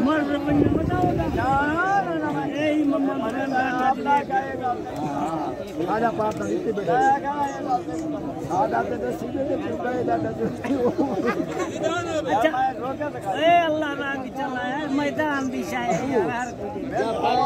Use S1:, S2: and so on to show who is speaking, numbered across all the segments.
S1: मर रुपया बताओ यही मम्मा आधा पाप इतने बेटा आधा तो दस। सीधे ए अल्लाह रंग चला है मैदान भी शायद यार हर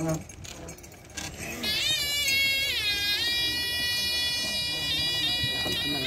S1: Uh-huh. かなり